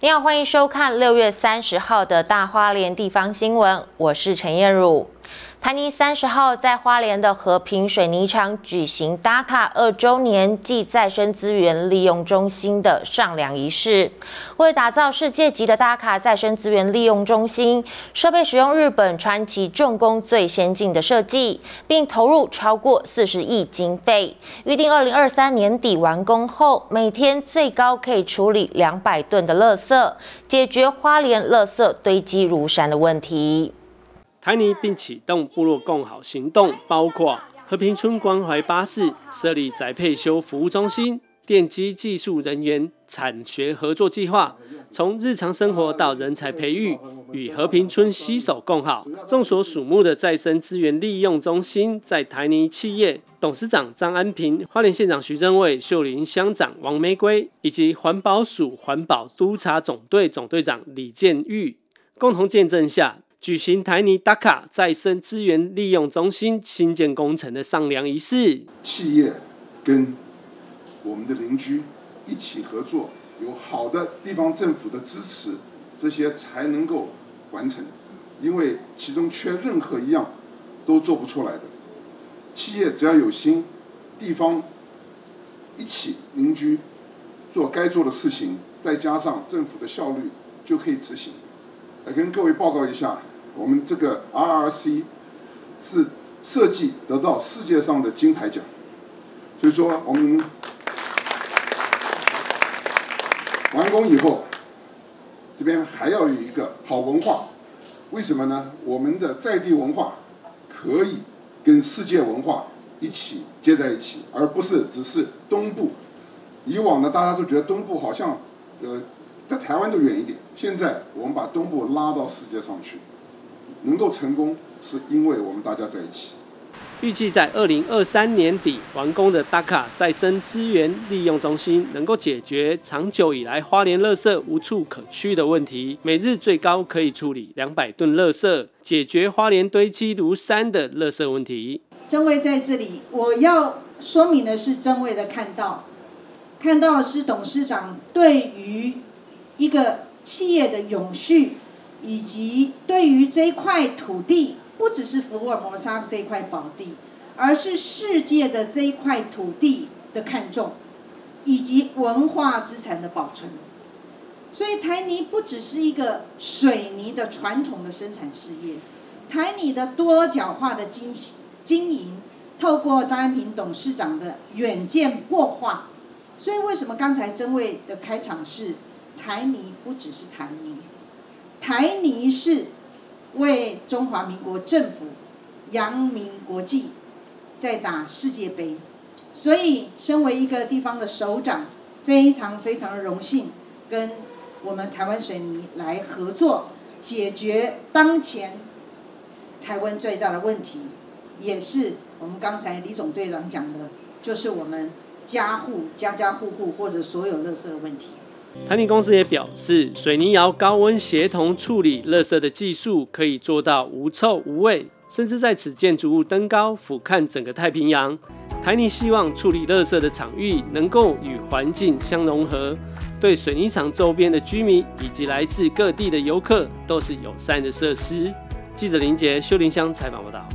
你好，欢迎收看六月三十号的大花莲地方新闻，我是陈燕茹。台泥三十号在花莲的和平水泥厂举行打卡二周年暨再生资源利用中心的上梁仪式。为打造世界级的打卡再生资源利用中心，设备使用日本川崎重工最先进的设计，并投入超过四十亿经费。预定二零二三年底完工后，每天最高可以处理两百吨的垃圾，解决花莲垃圾堆积如山的问题。台泥并启动部落共好行动，包括和平村关怀巴士设立宅配修服务中心、电机技术人员产学合作计划，从日常生活到人才培育，与和平村携手共好。众所瞩目的再生资源利用中心，在台泥企业董事长张安平、花莲县长徐正伟、秀林乡长王玫瑰，以及环保署环保督察总队总队长李建玉共同见证下。举行台泥达卡再生资源利用中心新建工程的上梁仪式。企业跟我们的邻居一起合作，有好的地方政府的支持，这些才能够完成。因为其中缺任何一样都做不出来的。企业只要有心，地方一起邻居做该做的事情，再加上政府的效率，就可以执行。来跟各位报告一下。我们这个 RRC 是设计得到世界上的金牌奖，所以说我们完工以后，这边还要有一个好文化，为什么呢？我们的在地文化可以跟世界文化一起接在一起，而不是只是东部。以往呢，大家都觉得东部好像呃在台湾都远一点，现在我们把东部拉到世界上去。能够成功，是因为我们大家在一起。预计在二零二三年底完工的达卡再生资源利用中心，能够解决长久以来花莲垃圾无处可去的问题。每日最高可以处理两百吨垃圾，解决花莲堆积如山的垃圾问题。曾卫在这里，我要说明的是，曾卫的看到，看到的是董事长对于一个企业的永续。以及对于这块土地，不只是福尔摩沙这块宝地，而是世界的这一块土地的看重，以及文化资产的保存。所以台泥不只是一个水泥的传统的生产事业，台泥的多角化的经经营，透过张安平董事长的远见擘画。所以为什么刚才曾卫的开场是台泥不只是台泥？台泥是为中华民国政府扬名国际，在打世界杯，所以身为一个地方的首长，非常非常的荣幸，跟我们台湾水泥来合作，解决当前台湾最大的问题，也是我们刚才李总队长讲的，就是我们家户家家户户或者所有垃圾的问题。台泥公司也表示，水泥窑高温协同处理垃圾的技术可以做到无臭无味，甚至在此建筑物登高俯瞰整个太平洋。台泥希望处理垃圾的场域能够与环境相融合，对水泥厂周边的居民以及来自各地的游客都是友善的设施。记者林杰、修林乡采访报道。